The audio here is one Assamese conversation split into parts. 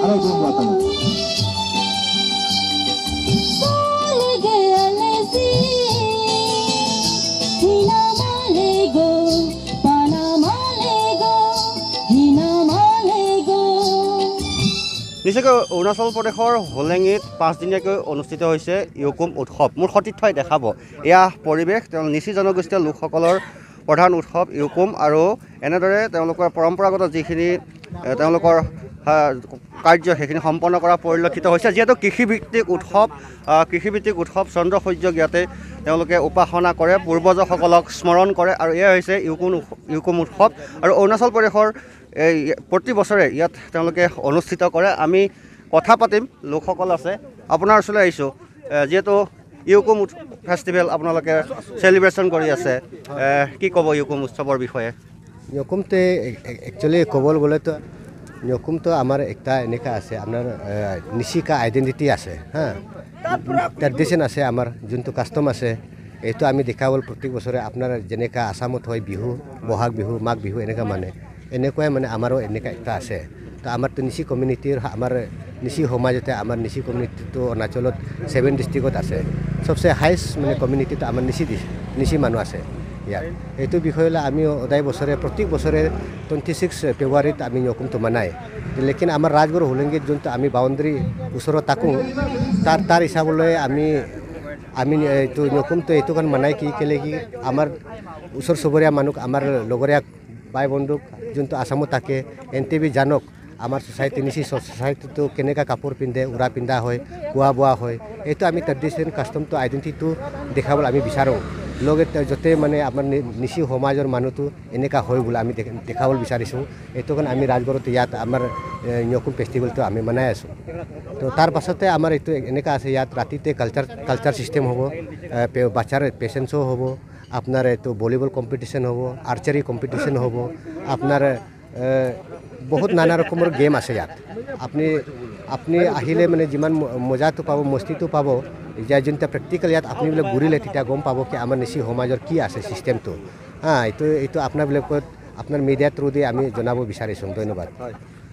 Alô, Bruno Batman. নিশ্চয়কৈ অৰুণাচল প্ৰদেশৰ হোলেঙিত পাঁচদিনীয়াকৈ অনুষ্ঠিত হৈছে ইউকুম উৎসৱ। মোৰ সতীৰ্থই দেখাব। এয়া পৰিৱেশ তেওঁ নিচি জনগোষ্ঠীয় লোকসকলৰ প্ৰধান উৎসৱ ইউকুম আৰু এনেদৰে তেওঁলোকৰ পৰম্পৰাগত যিখিনি তেওঁলোকৰ কাৰ্য সেইখিনি সম্পন্ন কৰা পৰিলক্ষিত হৈছে। যিহেতু কৃষিভিত্তিক উৎসৱ কৃষিভিত্তিক উৎসৱ চন্দ্ৰ সূৰ্যক ইয়াতে তেওঁলোকে উপাসনা কৰে পূৰ্বজসকলক স্মৰণ কৰে আৰু এয়া হৈছে ইউকুম ইউকুম উৎসৱ। আৰু অৰুণাচল প্ৰদেশৰ এই প্ৰতি বছৰে ইয়াত তেওঁলোকে অনুষ্ঠিত কৰে। আমি কথা পাতিম লোকসকল আছে। আপোনাৰ ওচৰলৈ আহিছোঁ। যিহেতু ইউকুম ফেষ্টিভেল আপোনালোকে চেলিব্ৰেশ্যন কৰি আছে কি ক'ব ইউকুম উৎসৱৰ বিষয়ে? নকুমতে একচুৱেলি ক'বলৈ গ'লেতো নকুমটো আমাৰ একটা এনেকুৱা আছে আপোনাৰ নিচিকা আইডেণ্টিটি আছে হা? ট্ৰেডিশ্যন আছে আমাৰ যোনটো কাষ্টম আছে এইটো আমি দেখাবলৈ প্ৰত্যেক বছৰে আপোনাৰ যেনেকুৱা আছামত হয় বিহু বহাগ বিহু মাঘ বিহু এনেকুৱা মানে। এনেকুৱাই মানে আমাৰো এনেকুৱা একটা আছে। তো আমাৰতো নিচি কমিউনিটিৰ আমাৰ নিচি সমাজতে আমাৰ নিচি কমিউনিটিটো অৰুণাচলত ছেভেন ডিষ্ট্ৰিক্টত আছে। চবচে হায়েষ্ট মানে কমিউনিটিটো আমাৰ নিচি নিচি মানুহ আছে। ইয়াত এইটো বিষয় লৈ আমি সদায় বছৰে প্ৰত্যেক বছৰে টুৱেণ্টি ছিক্স ফেব্ৰুৱাৰীত আমি নকুমটো মানাই লেকিন আমাৰ ৰাজগড় হোলেংগীত যোনটো আমি বাউণ্ডেৰী ওচৰত থাকোঁ তাৰ তাৰ হিচাপলৈ আমি আমি এইটো নকুমটো এইটো কাৰণে মানাই কি কেলে কি আমাৰ ওচৰ চুবুৰীয়া মানুহ আমাৰ লগৰীয়া বাই বন্ধুক যোনটো আছামত থাকে এন টি ভি জানক আমাৰ ছ'চাইটি নিচি ছ'চাইটিটো কেনেকুৱা কাপোৰ পিন্ধে উৰা পিন্ধা হয় খোৱা বোৱা হয় এইটো আমি ট্ৰেডিশ্যন কাষ্টমটো আইডেণ্টিটিটো দেখাবলৈ আমি বিচাৰোঁ লগতে য'তে মানে আমাৰ নিচি সমাজৰ মানুহটো এনেকুৱা হয় বোলে আমি দেখা- দেখাবলৈ বিচাৰিছোঁ। এইটো কাৰণে আমি ৰাজগড়ত ইয়াত আমাৰ নকুম ফেষ্টিভেলটো আমি মনাই আছোঁ। তো তাৰ পাছতে আমাৰ এইটো এনেকুৱা আছে ইয়াত ৰাতিতে কালচাৰ কালচাৰ ছিষ্টেম হ'ব বাচ্চাৰ শ্ব' হ'ব আপোনাৰ এইটো ভলীবল কম্পিটিশ্যন হ'ব আৰ্চাৰী কম্পিটিশ্যন হ'ব আপোনাৰ বহুত নানা ৰকমৰ গেম আছে ইয়াত। আপুনি আপুনি আহিলে মানে যিমান মজাটো পাব মস্তিটো পাব এতিয়া যোনটা প্ৰেক্টিকেল ইয়াত আপুনি বোলে ঘূৰিলে তেতিয়া গম পাব কি আমাৰ নিচি সমাজৰ কি আছে ছিষ্টেমটো হা এইটো এইটো আপোনাৰবিলাকত আপোনাৰ মিডিয়া থ্ৰু দি আমি জনাব বিচাৰিছোঁ ধন্যবাদ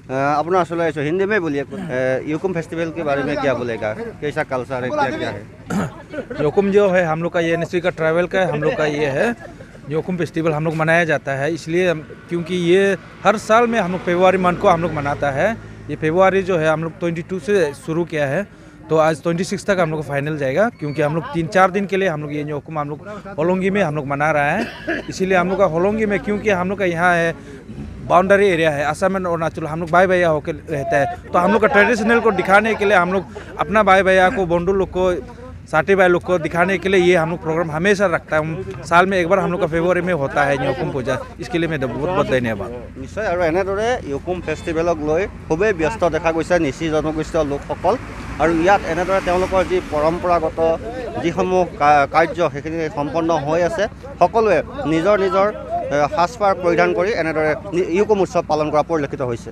अ, अपना सुना है हिंदी में बोलिए कुछ अ, यूकुम फेस्टिवल के बारे में क्या बोलेगा कैसा कल्चर है क्या क्या है योकुम जो है हम लोग का ये एन का ट्रैवल का हम लोग का ये है योकुम फेस्टिवल हम लोग मनाया जाता है इसलिए हम- क्योंकि ये हर साल में हम लोग फेब्रुआरी मंथ को हम लोग मनाता है ये फेब्रुआरी जो है हम लोग 22 से शुरू किया है तो आज 26 तक हम लोग का फाइनल जाएगा क्योंकि हम लोग तीन चार दिन के लिए हम लोग ये योकुम हम लोग होलोंगी में हम लोग मना रहा है इसीलिए हम लोग का होलोंगी में क्योंकि हम लोग का यहाँ है बाउंड्री एरिया है असम एंड अरुणाचल हम लोग भाई भैया होकर रहता है तो हम लोग का ट्रेडिशनल को दिखाने के लिए हम लोग अपना भाई भैया को बंडू लोग को साथी भाई लोग को दिखाने के लिए ये हम लोग प्रोग्राम हमेशा रखता हूँ साल में एक बार हम लोग का फेब्रुआरी में होता है न्योकुम पूजा इसके लिए मैं बहुत बहुत धन्यवाद নিশ্চয় আৰু এনেদৰে ইউকুম ফেষ্টিভেলক লৈ খুবেই ব্যস্ত দেখা গৈছে নিচি জনগোষ্ঠীয় লোকসকল আৰু ইয়াত এনেদৰে তেওঁলোকৰ যি পৰম্পৰাগত যিসমূহ কাৰ্য সেইখিনি সম্পন্ন হৈ আছে সকলোৱে নিজৰ নিজৰ সাজপাৰ পৰিধান কৰি এনেদৰে ইউকুম উৎসৱ পালন কৰা পৰিলক্ষিত হৈছে।